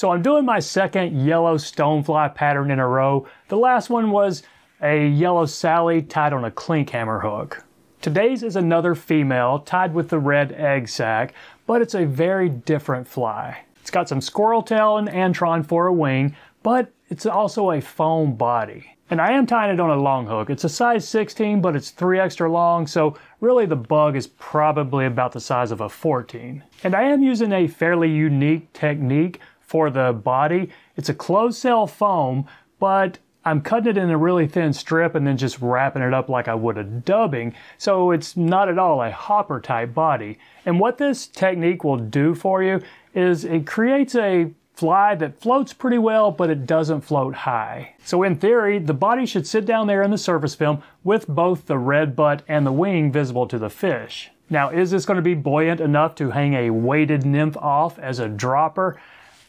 So I'm doing my second yellow stonefly pattern in a row. The last one was a yellow Sally tied on a Klinkhamer hook. Today's is another female tied with the red egg sac, but it's a very different fly. It's got some squirrel tail and antron for a wing, but it's also a foam body. And I am tying it on a long hook. It's a size 16, but it's 3 extra long, so really the bug is probably about the size of a 14. And I am using a fairly unique technique for the body. It's a closed cell foam, but I'm cutting it in a really thin strip and then just wrapping it up like I would a dubbing, so it's not at all a hopper type body. And what this technique will do for you is it creates a fly that floats pretty well, but it doesn't float high. So in theory, the body should sit down there in the surface film with both the red butt and the wing visible to the fish. Now, is this going to be buoyant enough to hang a weighted nymph off as a dropper?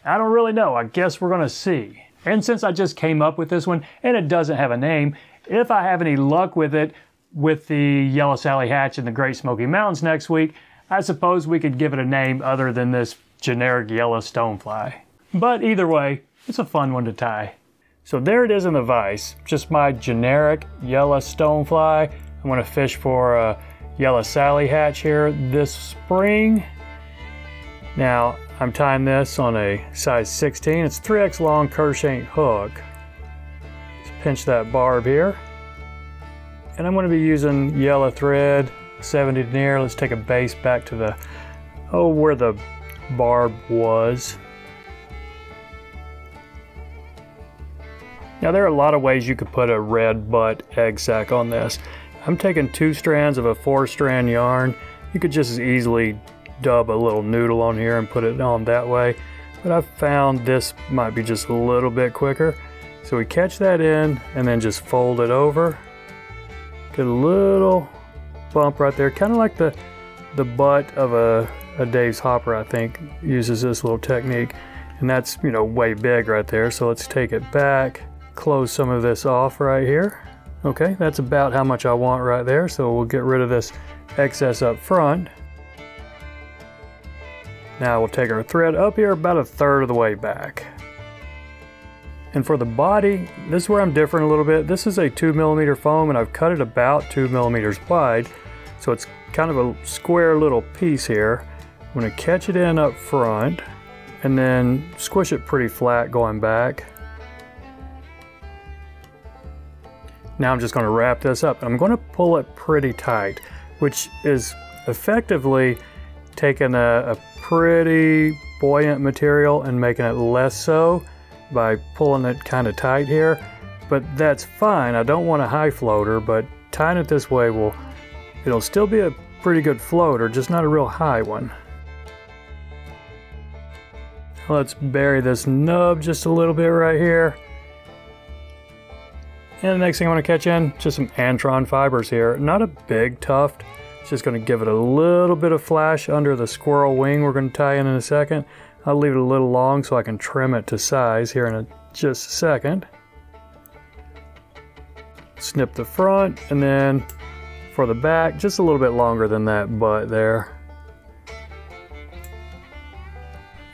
I don't really know. I guess we're going to see. And since I just came up with this one and it doesn't have a name, if I have any luck with it with the Yellow Sally Hatch in the Great Smoky Mountains next week, I suppose we could give it a name other than this generic yellow stonefly. But either way, it's a fun one to tie. So there it is in the vise, just my generic yellow stonefly. I'm gonna fish for a yellow Sally hatch here this spring. Now, I'm tying this on a size 16. It's 3X long curved shank hook. Let's pinch that barb here. And I'm gonna be using yellow thread, 70 denier. Let's take a base back to the, oh, where the barb was. Now there are a lot of ways you could put a red butt egg sac on this. I'm taking two strands of a four strand yarn. You could just as easily dub a little noodle on here and put it on that way. But I found this might be just a little bit quicker. So we catch that in and then just fold it over. Get a little bump right there, kind of like the, the butt of a, a Dave's hopper, I think, uses this little technique. And that's, you know, way big right there. So let's take it back close some of this off right here. Okay, that's about how much I want right there. So we'll get rid of this excess up front. Now we'll take our thread up here about a third of the way back. And for the body, this is where I'm different a little bit. This is a two millimeter foam and I've cut it about two millimeters wide. So it's kind of a square little piece here. I'm gonna catch it in up front and then squish it pretty flat going back. Now I'm just going to wrap this up. I'm going to pull it pretty tight, which is effectively taking a, a pretty buoyant material and making it less so by pulling it kind of tight here. But that's fine. I don't want a high floater, but tying it this way will, it'll still be a pretty good floater, just not a real high one. Let's bury this nub just a little bit right here. And the next thing I want to catch in, just some Antron fibers here. Not a big tuft, just going to give it a little bit of flash under the squirrel wing we're going to tie in in a second. I'll leave it a little long so I can trim it to size here in a, just a second. Snip the front and then for the back, just a little bit longer than that butt there.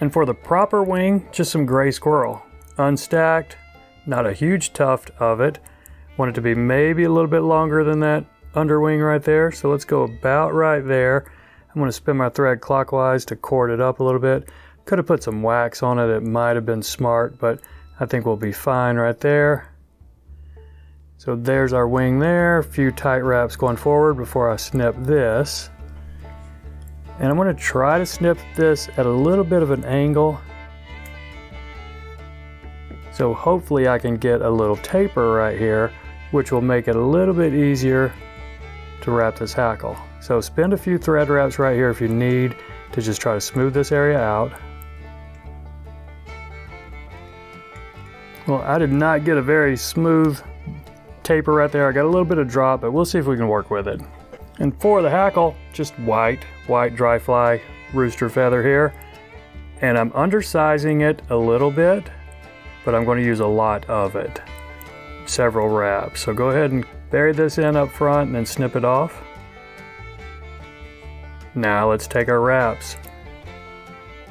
And for the proper wing, just some gray squirrel. Unstacked, not a huge tuft of it. Want it to be maybe a little bit longer than that underwing right there. So let's go about right there. I'm going to spin my thread clockwise to cord it up a little bit. Could have put some wax on it. It might have been smart, but I think we'll be fine right there. So there's our wing there. A few tight wraps going forward before I snip this. And I'm going to try to snip this at a little bit of an angle. So hopefully I can get a little taper right here which will make it a little bit easier to wrap this hackle. So spend a few thread wraps right here if you need to just try to smooth this area out. Well, I did not get a very smooth taper right there. I got a little bit of drop, but we'll see if we can work with it. And for the hackle, just white, white dry fly rooster feather here. And I'm undersizing it a little bit, but I'm going to use a lot of it several wraps. So go ahead and bury this in up front and then snip it off. Now let's take our wraps.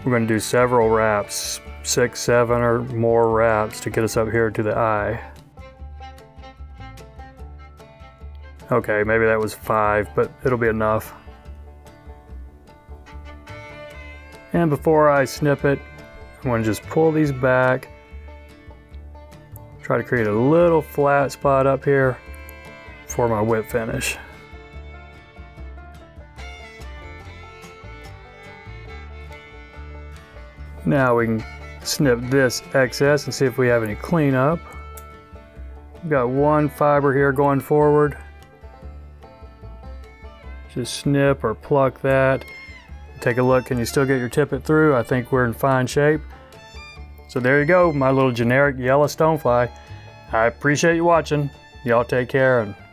We're going to do several wraps, six, seven or more wraps to get us up here to the eye. Okay, maybe that was five, but it'll be enough. And before I snip it, I'm going to just pull these back. Try to create a little flat spot up here for my whip finish. Now we can snip this excess and see if we have any cleanup. We've got one fiber here going forward. Just snip or pluck that. Take a look, can you still get your tippet through? I think we're in fine shape. So there you go, my little generic yellow stonefly. I appreciate you watching. Y'all take care and